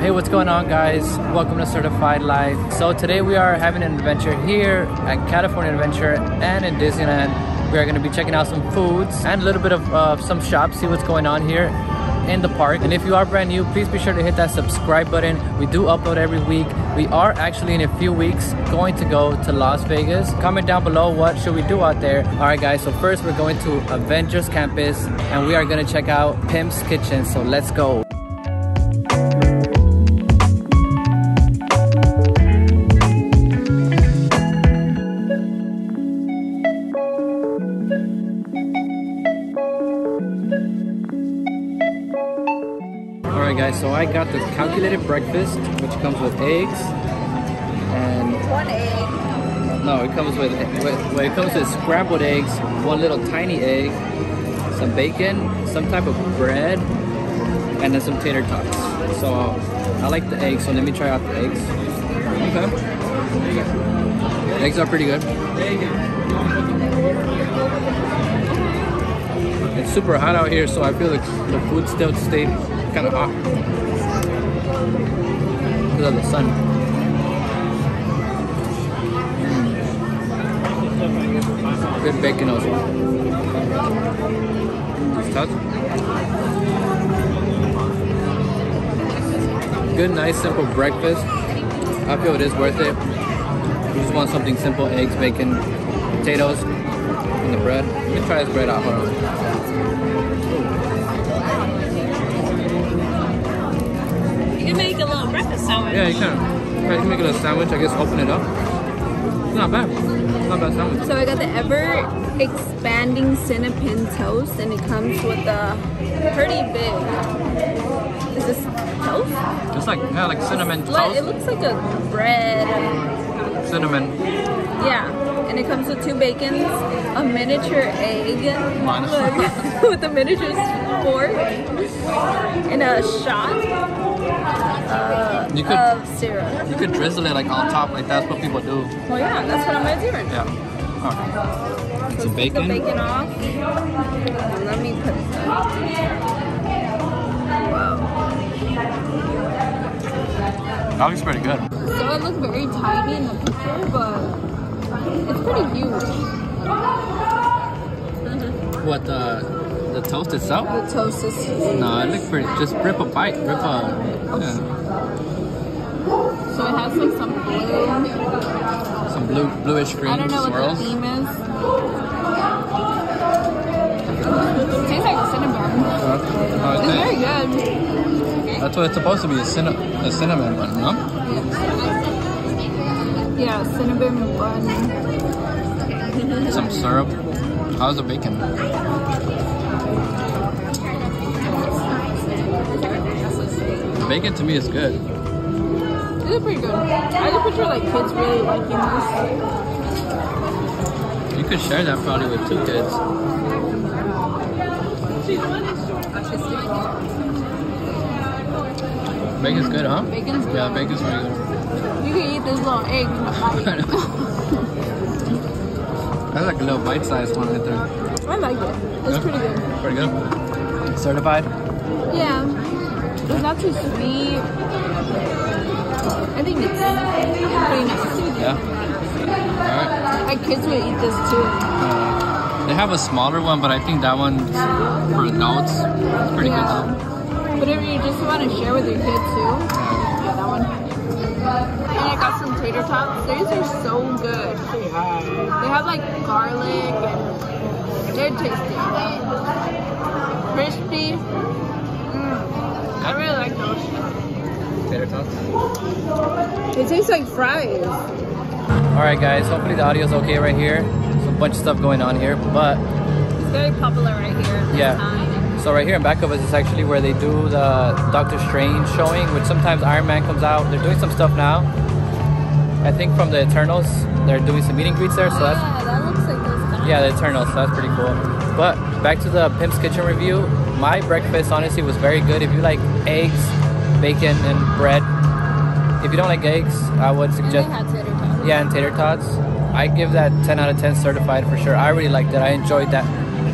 Hey, what's going on, guys? Welcome to Certified Life. So, today we are having an adventure here at California Adventure and in Disneyland. We are going to be checking out some foods and a little bit of uh, some shops, see what's going on here in the park. And if you are brand new, please be sure to hit that subscribe button. We do upload every week. We are actually in a few weeks going to go to Las Vegas. Comment down below what should we do out there. All right, guys. So first we're going to Avengers Campus and we are going to check out Pym's Kitchen. So let's go. So I got the calculated breakfast, which comes with eggs and One egg. no, it comes with, with well, it comes with scrambled eggs, one little tiny egg, some bacon, some type of bread, and then some tater tots. So I like the eggs. So let me try out the eggs. Okay. Eggs are pretty good. It's super hot out here, so I feel like the food still stayed kind of hot because of the sun. Mm. Good bacon also. It's tough. Good, nice, simple breakfast. I feel it is worth it. You just want something simple: eggs, bacon, potatoes, and the bread. Let me try this bread out. Hold on. Sandwich. Yeah, you can. Yeah, you can make it a sandwich. I guess open it up. It's not bad. It's not bad sandwich. So I got the ever expanding cinnamon toast and it comes with a pretty big. Is this toast? It's like yeah, like cinnamon Like, it looks like a bread. Cinnamon. Yeah. And it comes with two bacons, a miniature egg look, with a miniature fork, and a shot uh, You could- of syrup. You could drizzle it like on top, like that's what people do. Well, yeah, that's what I'm gonna do right now. Yeah. Okay. So Some take the bacon. bacon off. And let me put this on. Wow. That looks pretty good. So it looks very tiny in the picture, but it's pretty huge. Mm-hmm. What the the toast itself? The toast is No, it looks pretty. Just rip a bite, rip a. Yeah, so it has like some blue. some blue bluish green I don't know swirls. what the theme is. It tastes like a cinnamon. Oh, It's very good. That's what it's supposed to be, a, cinna a cinnamon one, no? Yeah, cinnamon bun. Some syrup. How's the bacon? The bacon to me is good. This is pretty good. I can picture like kids really liking this. You could share that probably with two kids. Bacon's good, huh? Bacon's good. Yeah, bacon's really good. You can eat this little egg. That's like a little bite-sized one right there. I like it. It's Yeah. pretty good. Pretty good. Certified? Yeah. It's not too sweet. I think it's pretty nice. Yeah. Alright. My kids would eat this too. Uh, they have a smaller one, but I think that one's for adults. It's pretty yeah. good But if you just want to share with your kids too, yeah, that one. And I got some tater tots. These are so good. They have like garlic and they're tasty. Crispy. Mm. I really like those. Tater tots. They taste like fries. All right, guys. Hopefully the audio's okay right here. There's a bunch of stuff going on here, but It's very popular right here. Yeah. Time. so right here in back of us is actually where they do the Doctor Strange showing, which sometimes Iron Man comes out. They're doing some stuff now. I think from the Eternals, they're doing some meet and greets there, so that's yeah, that looks like those guys. Yeah, the Eternals. So that's pretty cool. But back to the Pym's Kitchen review. My breakfast honestly was very good. If you like eggs, bacon, and bread, if you don't like eggs, I would And they suggest had tater tots. yeah, and tater tots. I give that 10 out of 10 certified for sure. I really liked it. I enjoyed that.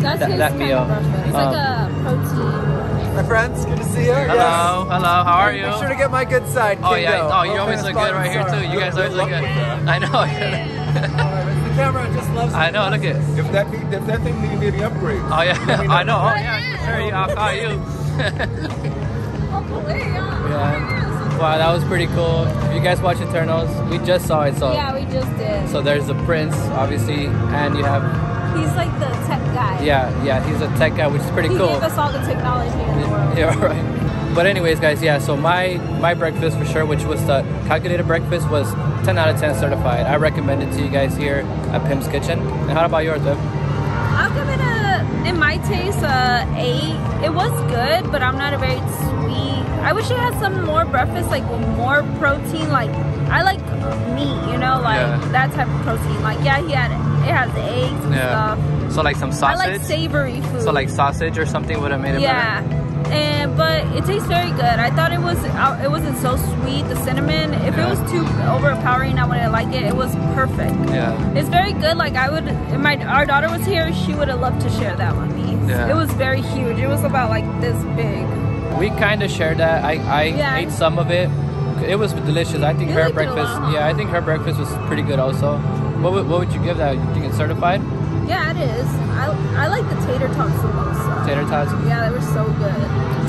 That's that- his that kind meal. Of. It's Um, like a protein My friends, good to see you. Hello, hello. How are you? Make sure to get my good side. Oh yeah. Kingo. Oh, you Open always look good right here too. You guys always look good. I know. the camera just loves I know. Look at. If that if that thing needed any upgrade, Oh yeah. I know. Oh yeah. For sure. I'll call you. Yeah. Wow, that was pretty cool. If you guys watch Eternals, we just saw it. So. Yeah, we just did. So there's the prince, obviously, and you have He's like the tech guy. yeah, yeah. He's a tech guy, which is pretty He cool. gave us all the technology in the world. Yeah, right. But anyways, guys, yeah. So my my breakfast for sure, which was the calculated breakfast, was 10 out of 10 certified. I recommend it to you guys here at Pym's Kitchen. And how about yours, Liv? I'll give it a, in my taste, a eight. It was good, but I'm not a very sweet. I wish it had some more breakfast, like more protein. Like I like meat, you know, like Yeah. that type of protein. Like yeah, he had it has eggs and stuff. So like some sausage. I like savory food. so like sausage or something would have made it yeah. better. And but it tastes very good. I thought it was uh, it wasn't so sweet. The cinnamon, if Yeah. it was too overpowering, I wouldn't like it. It was perfect. Yeah. It's very good. Like I would, if my our daughter was here, she would have loved to share that with me. Yeah. It was very huge. It was about like this big. We kind of shared that. I I Yeah. ate some of it. It was delicious. I think You her liked it a breakfast. lot, huh? Yeah, I think her breakfast was pretty good also. What would, what would you give that? You think it's certified? Yeah, it is. I I like the tater tots the most. so. Tater tots. Yeah, they were so good.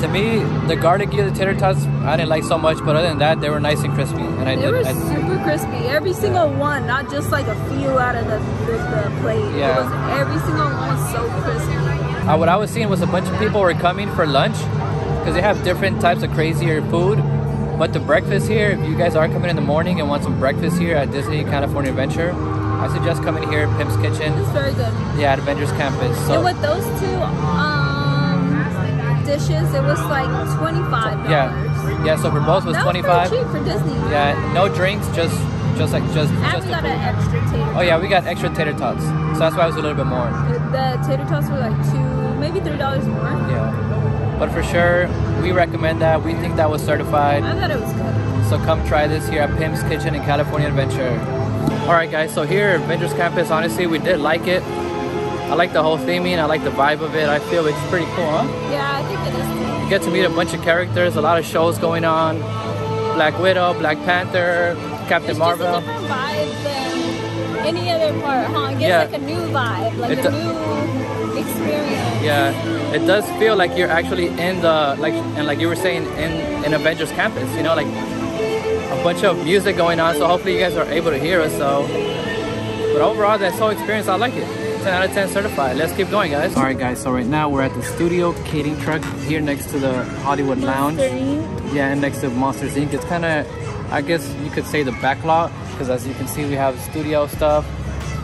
To me, the garlic the tater tots, I didn't like so much, but other than that, they were nice and crispy, and I They did. were I, super crispy. Every single one, not just like a few out of the the, the plate. Yeah. It was every single one was so crispy. uh, what I was seeing was a bunch of people were coming for lunch because they have different types of crazier food. But the breakfast here, if you guys are coming in the morning and want some breakfast here at Disney California Adventure, I suggest coming here at Pym's Kitchen. It's very good. Yeah, at Avengers Campus. So and with those two um dishes, it was like twenty five dollars. yeah, yeah. So for both was that twenty was five. pretty cheap for Disney. Yeah, no drinks, just just like just And just we got an extra tater. Oh yeah, we got extra tater tots, so that's why it was a little bit more. The tater tots were like two, maybe three dollars more. Yeah, but for sure, we recommend that. We think that was certified. I thought it was good. So come try this here at Pym's Kitchen in California Adventure. All right, guys. So here at Avengers Campus, honestly, we did like it. I like the whole theming. I like the vibe of it. I feel it's pretty cool, huh? Yeah, I think it is too. You get to meet a bunch of characters, a lot of shows going on. Black Widow, Black Panther, Captain It's Marvel. Any other part, huh? It gives Yeah. like a new vibe, like It a new experience. Yeah, it does feel like you're actually in the like and like you were saying in in Avengers Campus. You know, like a bunch of music going on. So hopefully you guys are able to hear us. So, but overall, that whole experience, I like it. 10 out of 10 certified. Let's keep going, guys. All right, guys. So right now we're at the Studio Catering Truck here next to the Hollywood Lounge. Yeah, and next to Monsters Inc. It's kind of, I guess you could say the back lot because as you can see, we have studio stuff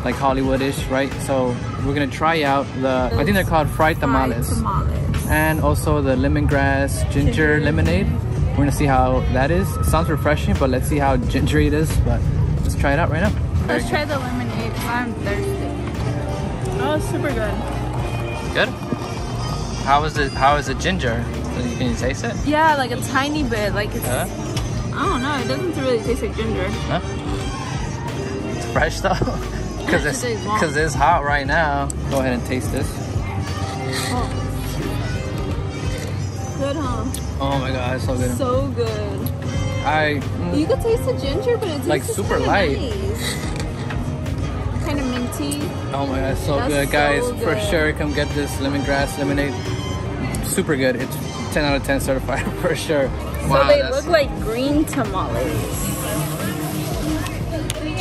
like Hollywood-ish, right? So we're gonna try out the. I think they're called fried tamales Fried tamales. and also the lemongrass ginger Ginger. lemonade. We're gonna see how that is. It sounds refreshing, but let's see how gingery it is. But let's try it out right now. Let's try the lemonade. I'm thirsty. Oh, super good. Good. How is it? How is the ginger? Can you taste it? Yeah, like a tiny bit. Like it's. Yeah. I don't know. It doesn't really taste like ginger. Huh? It's fresh though, because it's it is because it's hot right now. Go ahead and taste this. Oh. Good, huh? Oh my god, it's so good. So good. I mm, You could taste the ginger, but it's Like super light. Nice. Kind of minty. oh my god, it's so That's good, guys. so For sure, come get this lemongrass lemonade. Super good. It's 10 out of 10 certified for sure. So they look like green tamales.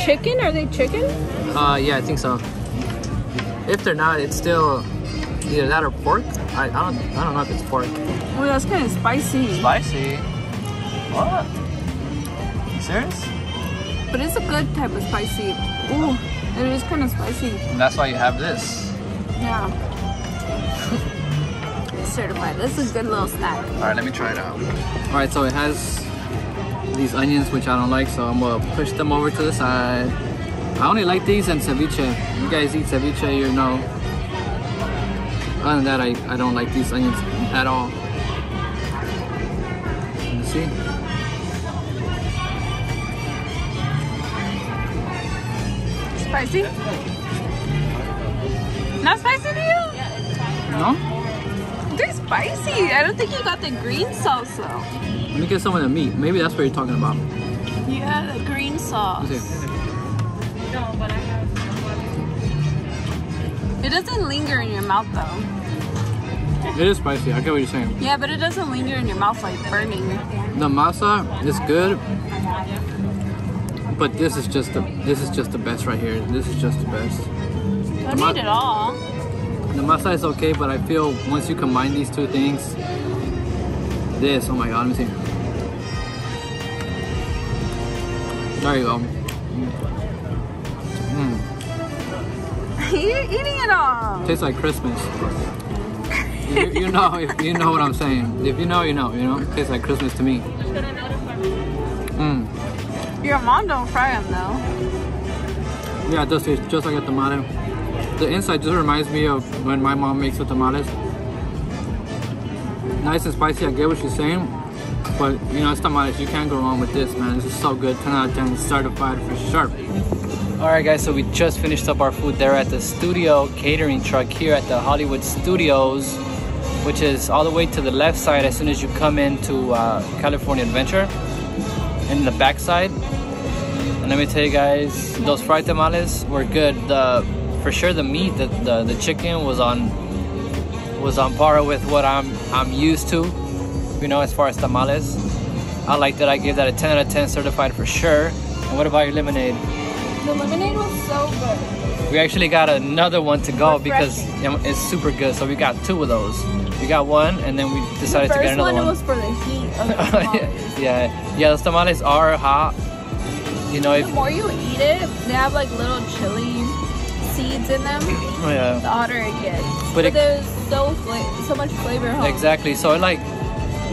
Chicken? Are they chicken? Uh, yeah, I think so. If they're not, it's still either that or pork. I, I don't I don't know if it's pork. Oh, that's kind of spicy. Spicy. What? You Serious? But it's a good type of spicy. Ooh, it is kind of spicy. And that's why you have this. Yeah. Certified. This is a good little snack. All right, let me try it out. All right, so it has these onions, which I don't like, so I'm gonna push them over to the side. I only like these and ceviche. You guys eat ceviche, you know. Other than that, I, I don't like these onions at all. You see? Spicy? Not spicy to you? No? It tastes spicy. I don't think you got the green sauce though. Let me get some of the meat. Maybe that's what you're talking about. Yeah, the green sauce. Let's see. It doesn't linger in your mouth though. It is spicy. I get what you're saying. Yeah, but it doesn't linger in your mouth like burning. The masa is good, but this is just the this is just the best right here. This is just the best. Don't ma- eat it all. The masa is okay, but I feel once you combine these two things, this, oh my god, let me see. There you go. Mm, You're eating it all. tastes like Christmas. you, you know, if you know what I'm saying. If you know, you know. You know, it tastes like Christmas to me. Mm. Your mom don't fry them though. Yeah, it does taste just like a tomato. The inside just reminds me of when my mom makes the tamales. Nice and spicy, I get what she's saying. But, you know, it's tamales. You can't go wrong with this, man. This is so good. 10 out of 10. Certified for sure. Alright, guys, so we just finished up our food there at the studio catering truck here at the Hollywood Studios, which is all the way to the left side as soon as you come into uh, California Adventure. In the back side, and let me tell you guys, those fried tamales were good. The for sure the meat, the, the the chicken was on was on par with what I'm I'm used to. You know, as far as tamales, I liked it. I gave that a 10 out of 10 certified for sure. And what about your lemonade? The lemonade was so good. We actually got another one to go because it's super good. So we got two of those. We got one, and then we decided the to get another one, one. it was for the heat of the tamales. yeah, yeah. Those tamales are hot. You know, if The more you eat it, they have like little chili seeds in them. oh, yeah. The hotter it gets. But But, it- there's so so much flavor. Huh? Exactly. So it like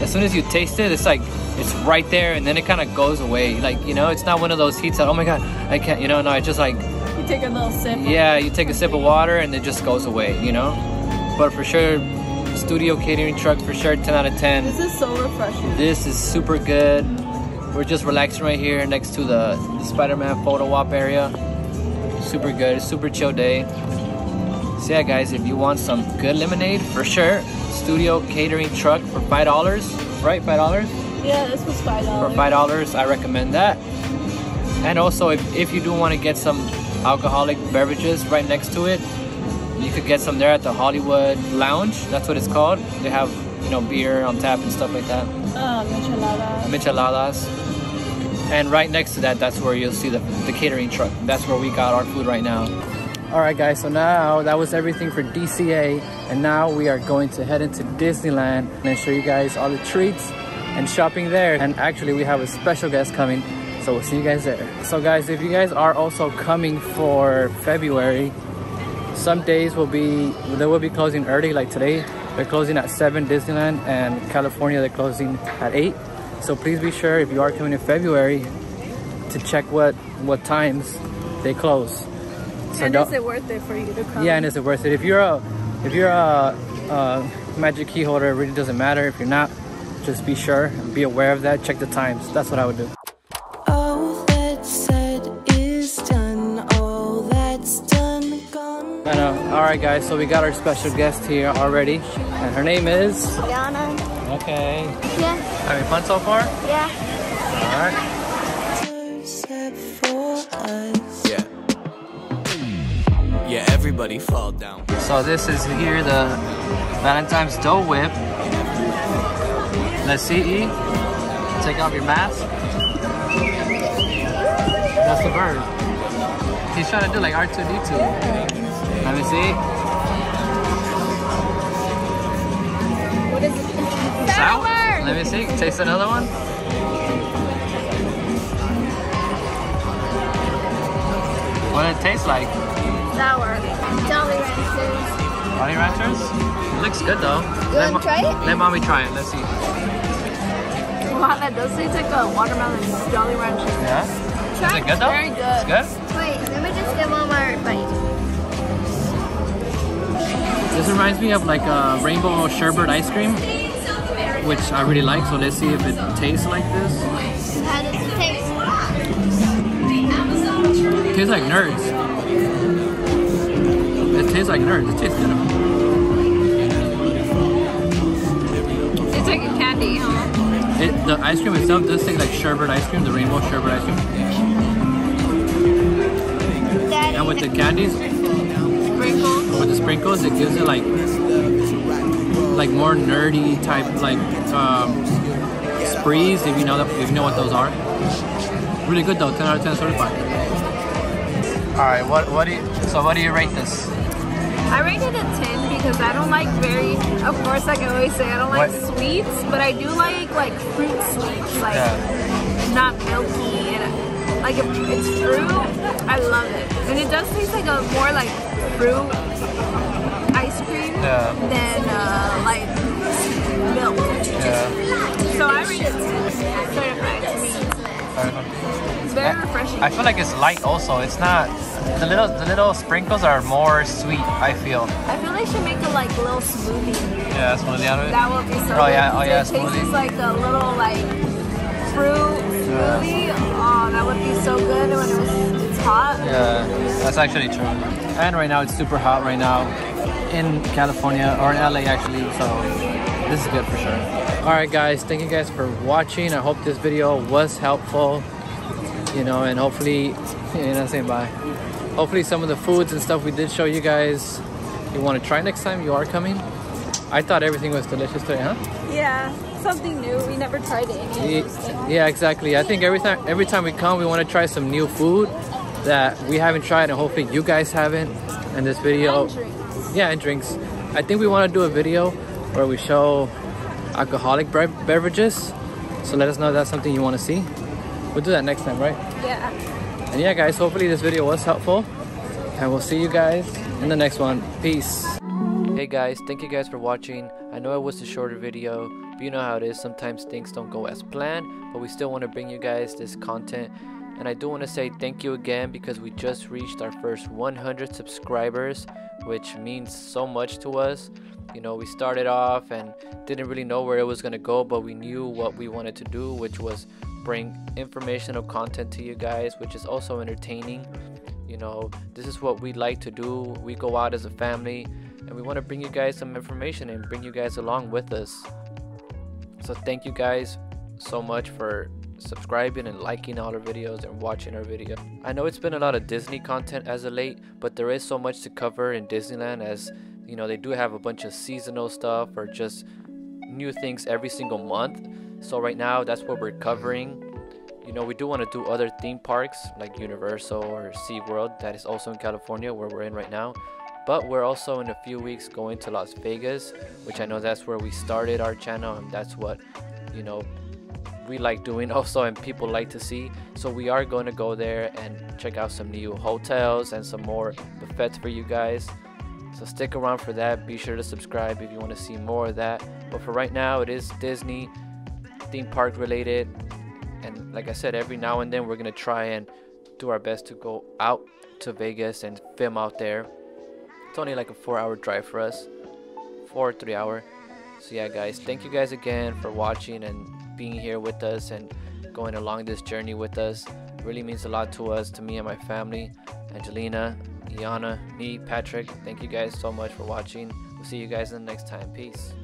as soon as you taste it, it's like it's right there, and then it kind of goes away. Like you know, it's not one of those heats that oh my god, I can't. You know, no, it's just like You take a little sip. yeah, you take a sip of water and it just goes away. You know, but for sure, studio catering truck for sure, 10 out of 10. This is so refreshing. This is super good. We're just relaxing right here next to the, the Spider-Man photo op area. Super good, super chill day. So yeah, guys, if you want some good lemonade, for sure, studio catering truck for five dollars, right? Five dollars Yeah, this was $5. for five dollars. I recommend that. And also, if, if you do want to get some alcoholic beverages right next to it, you could get some there at the Hollywood Lounge. That's what it's called. They have you know beer on tap and stuff like that Um, enchilada. micheladas. And right next to that, that's where you'll see the, the catering truck. That's where we got our food right now. All right, guys, so now that was everything for DCA. And now we are going to head into Disneyland and show you guys all the treats and shopping there. And actually, we have a special guest coming. So we'll see you guys there. So guys, if you guys are also coming for February, some days will be, they will be closing early like today. They're closing at 7 Disneyland and California they're closing at 8. So please be sure if you are coming in February to check what what times they close. So and is it worth it for you to come? yeah, and is it worth it? If you're a if you're a, a magic key holder, it really doesn't matter. If you're not, just be sure and be aware of that. Check the times. That's what I would do. All that's said is done. All that's done. I know. All right, guys. So we got our special guest here already, and her name is. Yana. Okay. Yeah, Having fun so far? yeah. All right. Except for us. Yeah. Yeah, everybody fall down. So this is here the Valentine's Dole Whip. Let's see. E. Take off your mask. That's the bird. He's trying to do like R2D2. Let me see. Let me see. Taste another one. What does it taste like? Sour. Jolly Ranchers. Honey Ranchers? It looks good though. You Let try it? Let mommy try it. Let's see. Wow, that does taste like a watermelon Jolly Rancher. Yeah? Is it good though? Very good. It's good? Wait, let me just get one more bite. This reminds me of like a rainbow sherbet ice cream, which I really like, so let's see if it tastes like this. It tastes like nerds. It tastes like nerds. It tastes good. It's like a candy, huh? It, the ice cream itself does taste like sherbet ice cream, the rainbow sherbet ice cream. And with the candies, sprinkles. with the sprinkles, it gives it like like more nerdy type like um, sprees. If you know that, if you know what those are. Really good though, 10 out of 10 certified. All right, what what do you so what do you rate this? I rated it 10 because I don't like very, of course I can always say I don't like What? sweets, but I do like like fruit sweets, like not milky and like if it's fruit, I love it. And it does taste like a more like fruit ice cream Yeah. than uh, like milk. Yeah. So I rate it 10, certified to. It's very refreshing. I feel like it's light also. It's not the little the little sprinkles are more sweet. I feel. I feel they should make a like little smoothie. Yeah, smoothie out of it. That would be so Oh, good. yeah, oh, 'cause yeah, It tastes smoothie. like a little like fruit smoothie. Oh, that would be so good when it was, it's hot. Yeah, that's actually true. And right now it's super hot right now in California or in LA actually, so this is good for sure. All right, guys, thank you guys for watching. I hope this video was helpful, you know, and hopefully, you're not saying bye. Hopefully, some of the foods and stuff we did show you guys, you want to try next time you are coming. I thought everything was delicious today, huh? Yeah, something new. We never tried it. Any Ye- of those. Yeah, exactly. I think every time every time we come, we want to try some new food that we haven't tried, and hopefully you guys haven't. in this video, And drinks. Yeah, and drinks. I think we want to do a video where we show alcoholic bre- beverages. So let us know if that's something you want to see. We'll do that next time, right? Yeah. And yeah, guys, hopefully this video was helpful. And we'll see you guys in the next one. Peace. Hey guys, thank you guys for watching. I know it was a shorter video, but you know how it is. Sometimes things don't go as planned, but we still want to bring you guys this content. And I do want to say thank you again because we just reached our first 100 subscribers, which means so much to us. You know, we started off and didn't really know where it was going to go, but we knew what we wanted to do, which was bring informational content to you guys, which is also entertaining. You know, this is what we like to do. We go out as a family and we want to bring you guys some information and bring you guys along with us. So, thank you guys so much for subscribing and liking all our videos and watching our video. I know it's been a lot of Disney content as of late, but there is so much to cover in Disneyland as you know, they do have a bunch of seasonal stuff or just new things every single month. So, right now, that's what we're covering. You know, we do want to do other theme parks like Universal or SeaWorld, that is also in California where we're in right now. But we're also in a few weeks going to Las Vegas, which I know that's where we started our channel and that's what, you know, we like doing also and people like to see. So we are going to go there and check out some new hotels and some more buffets for you guys. So stick around for that. Be sure to subscribe if you want to see more of that. But for right now, it is Disney theme park related. And like I said, every now and then we're going to try and do our best to go out to Vegas and film out there. It's only like a four hour drive for us, four or three hour. So yeah, guys, thank you guys again for watching and being here with us and going along this journey with us. Really means a lot to us, to me and my family, Angelina, Iana, me, Patrick. Thank you guys so much for watching. We'll see you guys in the next time. Peace.